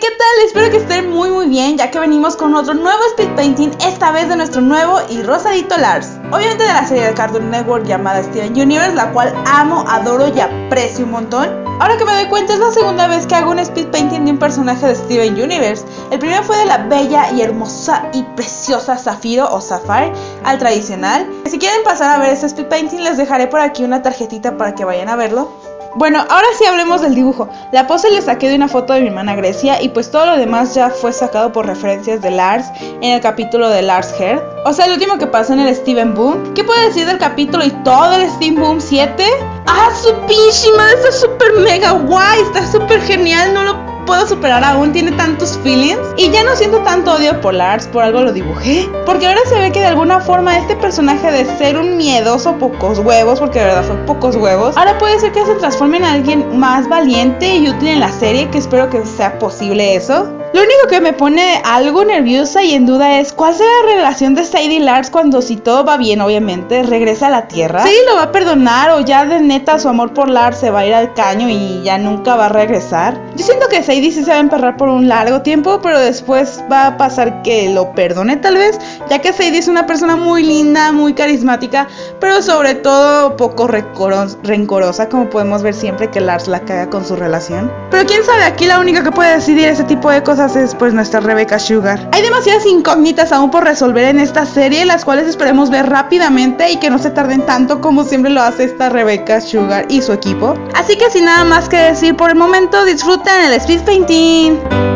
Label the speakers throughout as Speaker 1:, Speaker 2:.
Speaker 1: ¿qué tal? Espero que estén muy muy bien, ya que venimos con otro nuevo speed painting, esta vez de nuestro nuevo y rosadito Lars. Obviamente de la serie de Cartoon Network llamada Steven Universe, la cual amo, adoro y aprecio un montón. Ahora que me doy cuenta, es la segunda vez que hago un speed painting de un personaje de Steven Universe. El primero fue de la bella y hermosa y preciosa Zafiro o Sapphire, al tradicional. Si quieren pasar a ver este speed painting, les dejaré por aquí una tarjetita para que vayan a verlo. Bueno, ahora sí hablemos del dibujo. La pose le saqué de una foto de mi hermana Grecia y pues todo lo demás ya fue sacado por referencias de Lars en el capítulo de Lars Heard. O sea, el último que pasó en el Steven Boom. ¿Qué puedo decir del capítulo y todo el Steven Boom 7? ¡Ah, su pinche Está súper mega guay, está súper genial, no lo puedo superar aún, tiene tantos feelings. Y ya no siento tanto odio por Lars, por algo lo dibujé. Porque ahora se ve que de alguna forma este personaje de ser un miedoso pocos huevos, porque de verdad son pocos huevos, ahora puede ser que se transforme en alguien más valiente y útil en la serie, que espero que sea posible eso. Lo único que me pone algo nerviosa y en duda es cuál será la relación de Sadie Lars cuando si todo va bien, obviamente, regresa a la Tierra. ¿Sadie lo va a perdonar o ya de neta su amor por Lars se va a ir al caño y ya nunca va a regresar? Yo siento que Sadie sí se va a emperrar por un largo tiempo, pero después va a pasar que lo perdone tal vez, ya que Sadie es una persona muy linda, muy carismática, pero sobre todo poco rencorosa, como podemos ver siempre que Lars la caga con su relación. Pero quién sabe, aquí la única que puede decidir ese tipo de cosas es pues nuestra Rebecca Sugar. Hay demasiadas incógnitas aún por resolver en esta serie, las cuales esperemos ver rápidamente y que no se tarden tanto como siempre lo hace esta Rebecca Sugar y su equipo. Así que sin nada más que decir por el momento, disfruten el speed painting.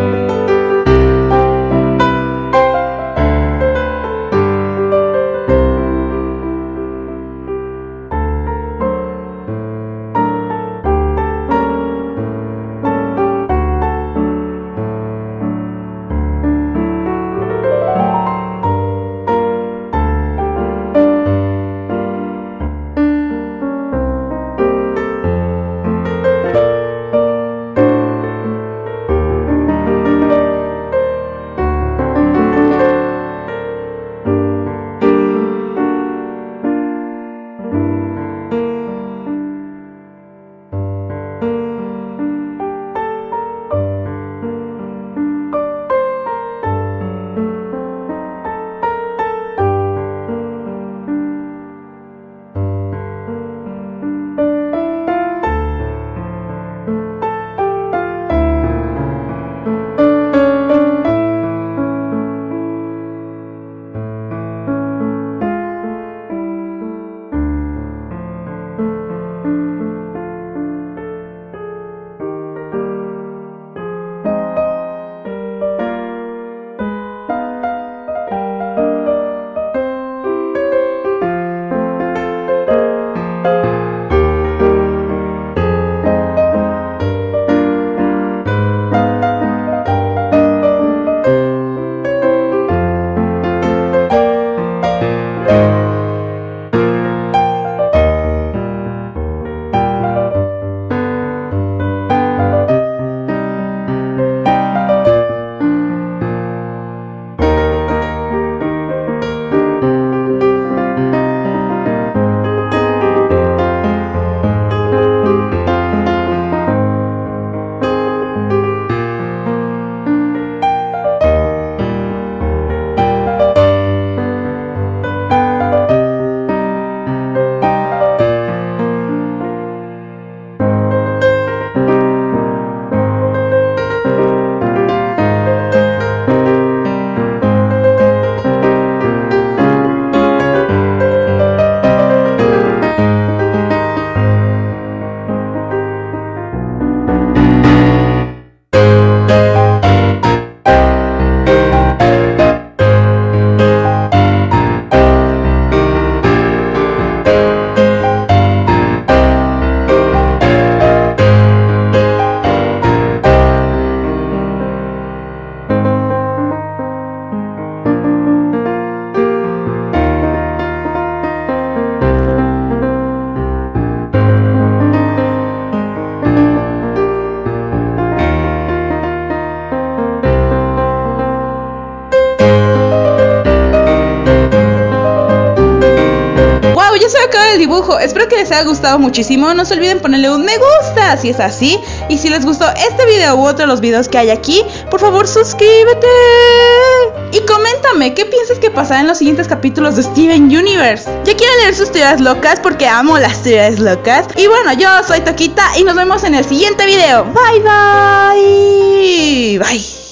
Speaker 1: El dibujo. Espero que les haya gustado muchísimo. No se olviden ponerle un me gusta si es así. Y si les gustó este video u otro de los videos que hay aquí, por favor suscríbete. Y coméntame, ¿qué piensas que pasará en los siguientes capítulos de Steven Universe? Ya quiero leer sus teorías locas porque amo las teorías locas. Y bueno, yo soy Toquita y nos vemos en el siguiente video. Bye bye. Bye.